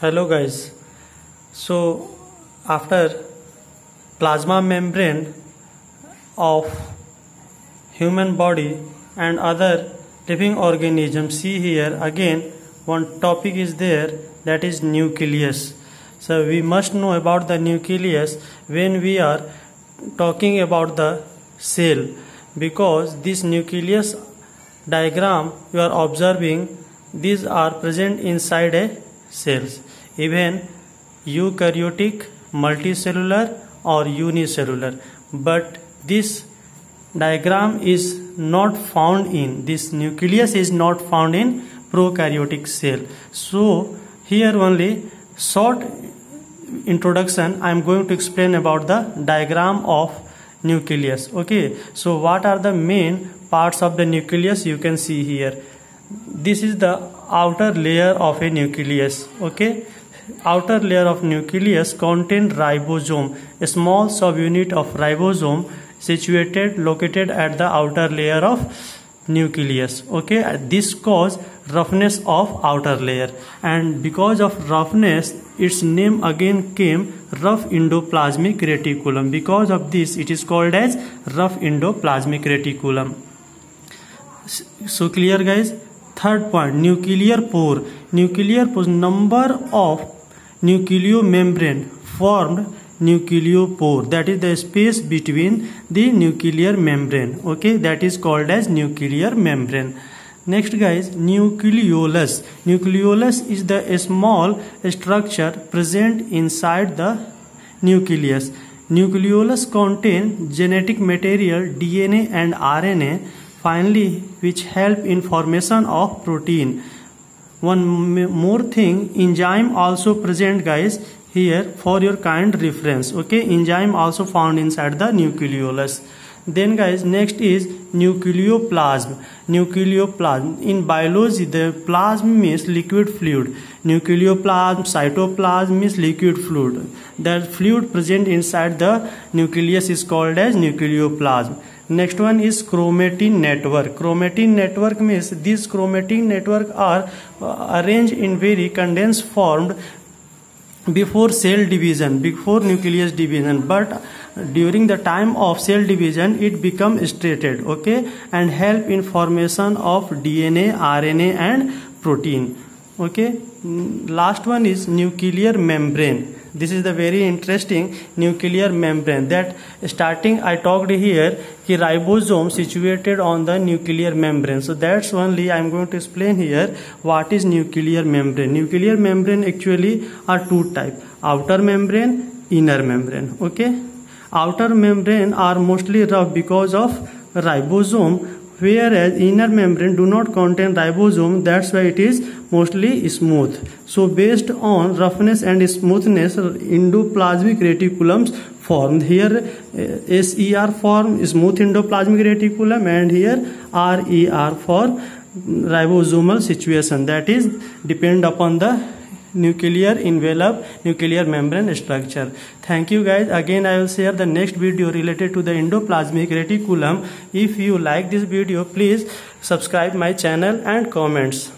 hello guys. So after plasma membrane of human body and other living organisms see here again one topic is there that is nucleus. So we must know about the nucleus when we are talking about the cell because this nucleus diagram you are observing these are present inside a cells even eukaryotic, multicellular और unicellular. But this diagram is not found in this nucleus is not found in prokaryotic cell so here only short introduction I am going to explain about the diagram of nucleus okay so what are the main parts of the nucleus you can see here this is the outer layer of a nucleus okay outer layer of nucleus contain ribosome a small subunit of ribosome situated located at the outer layer of nucleus. Okay this cause roughness of outer layer. And because of roughness its name again came rough endoplasmic reticulum. Because of this it is called as rough endoplasmic reticulum. So clear guys? Third point nuclear pore. Nuclear pore number of nucleomembrane formed nucleopore. That is the space between the nuclear membrane. Okay that is called as nuclear membrane. Next guys nucleolus. Nucleolus is the small structure present inside the nucleus. Nucleolus contain genetic material dna and rna finally which help in formation of protein one more thing enzyme also present guys here for your kind reference okay? Enzyme also found inside the nucleolus. Then guys next is nucleoplasm. Nucleoplasm. In biology the plasm means liquid fluid. Nucleoplasm cytoplasm means liquid fluid. The fluid present inside the nucleus is called as nucleoplasm next one is chromatin network. Chromatin network means these chromatin network are uh, arranged in very condensed formed before cell division before nucleus division. But during the time of cell division it become straighted okay and help in formation of dna rna and protein okay. Last one is nuclear membrane this is the very interesting nuclear membrane that starting i talked here ki ribosome situated on the nuclear membrane. So that's only i'm going to explain here what is nuclear membrane. Nuclear membrane actually are two type outer membrane inner membrane okay? Outer membrane are mostly rough because of ribosome whereas inner membrane do not contain ribosome that's why it is mostly smooth. So based on roughness and smoothness endoplasmic reticulums formed here uh, SER form smooth endoplasmic reticulum and here RER for ribosomal situation. That is depend upon the nuclear envelope nuclear membrane structure. Thank you guys. Again i will share the next video related to the endoplasmic reticulum. If you like this video please subscribe my channel and comments